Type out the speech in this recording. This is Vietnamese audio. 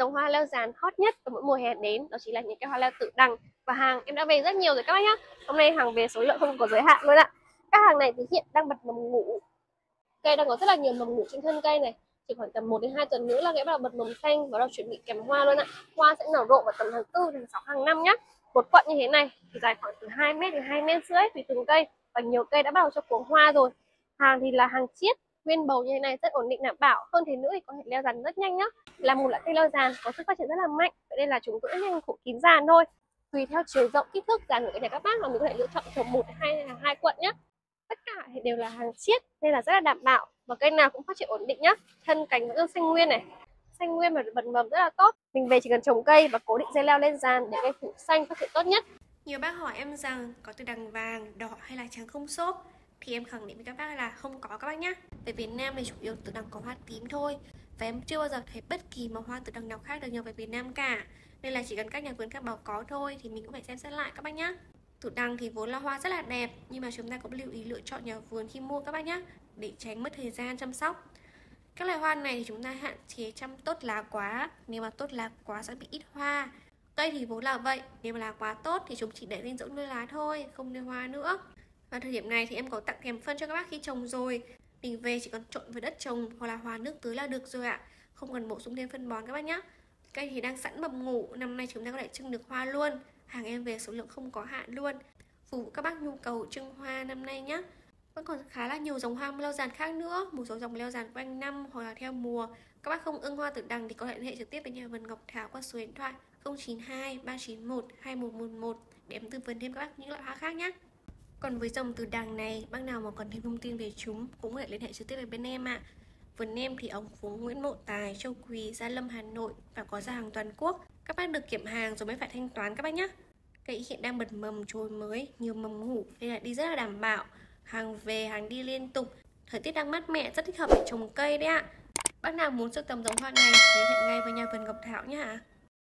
dòng hoa leo dàn hot nhất vào mỗi mùa hè đến. Đó chính là những cái hoa leo tự đằng và hàng. Em đã về rất nhiều rồi các bác nhá. Hôm nay hàng về số lượng không có giới hạn luôn ạ. Các hàng này thì hiện đang bật mầm ngủ. Cây đang có rất là nhiều mầm ngủ trên thân cây này. Chỉ khoảng tầm 1 đến 2 tuần nữa là cái bắt đầu bật mầm xanh và đầu chuẩn bị kèm hoa luôn ạ. Hoa sẽ nở rộ vào tầm tháng 4 đến 6 hàng năm nhá. Một quận như thế này thì dài khoảng từ 2 mét đến 2 mét rưỡi tùy từng cây và nhiều cây đã bắt đầu cho cuống hoa rồi. Hàng thì là hàng chiết nguyên bầu như thế này rất ổn định, đảm bảo. Hơn thế nữa thì có thể leo dàn rất nhanh nhá. Là một loại cây leo dàn có sức phát triển rất là mạnh. Vậy nên là chúng tôi nhanh phủ kín dàn thôi. Tùy theo chiều rộng kích thước dàn của cái nhà các bác mà mình có thể lựa chọn trồng một hay là hai quận nhé tất cả thì đều là hàng chiết nên là rất là đảm bảo và cây nào cũng phát triển ổn định nhá. Thân cành vẫn xanh nguyên này. Xanh nguyên và bần mầm rất là tốt. Mình về chỉ cần trồng cây và cố định dây leo lên dàn để cây phủ xanh phát triển tốt nhất. Nhiều bác hỏi em rằng có từ đằng vàng, đỏ hay là trắng không xốp? Thì em khẳng định với các bác là không có các bác nhé Về Việt Nam thì chủ yếu tự đằng có hoa tím thôi. Và em chưa bao giờ thấy bất kỳ màu hoa tự đằng nào khác được nhập về Việt Nam cả. Nên là chỉ cần các nhà vườn các bảo có thôi thì mình cũng phải xem xét lại các bác nhá. Tự đằng thì vốn là hoa rất là đẹp, Nhưng mà chúng ta cũng lưu ý lựa chọn nhà vườn khi mua các bác nhá, Để tránh mất thời gian chăm sóc. Các loài hoa này thì chúng ta hạn chế chăm tốt lá quá. Nếu mà tốt lá quá sẽ bị ít hoa. Cây thì vốn là vậy, Nếu mà lá quá tốt thì chúng chỉ để dinh dưỡng nuôi lá thôi, Không nuôi hoa nữa và thời điểm này thì em có tặng kèm phân cho các bác khi trồng rồi. Mình về chỉ cần trộn với đất trồng hoặc là hòa nước tưới là được rồi ạ. Không cần bổ sung thêm phân bón các bác nhé Cây thì đang sẵn mầm ngủ, Năm nay chúng ta có thể trưng được hoa luôn. Hàng em về số lượng không có hạn luôn. Phục vụ các bác nhu cầu trưng hoa năm nay nhé vẫn còn khá là nhiều dòng hoa leo dàn khác nữa. Một số dòng leo dàn quanh năm hoặc là theo mùa. Các bác không ưng hoa tự đằng thì có thể liên hệ trực tiếp với nhà vườn Ngọc Thảo qua số điện thoại 092 391 2111 để em tư vấn thêm các bác những loại hoa khác nhé còn với dòng từ đằng này, bác nào mà còn thêm thông tin về chúng cũng có thể liên hệ trực tiếp với bên em ạ. À. Vườn em thì ở phố Nguyễn Mộ Tài, Châu Quỳ, Gia Lâm, Hà Nội và có ra hàng toàn quốc. Các bác được kiểm hàng rồi mới phải thanh toán các bác nhé. Cây hiện đang bật mầm trồi mới, nhiều mầm ngủ nên là đi rất là đảm bảo. Hàng về, hàng đi liên tục. Thời tiết đang mát mẻ, rất thích hợp để trồng cây đấy ạ. À. Bác nào muốn sưu tầm giống hoa này, thì hẹn ngay với nhà vườn Ngọc Thảo nhé ạ.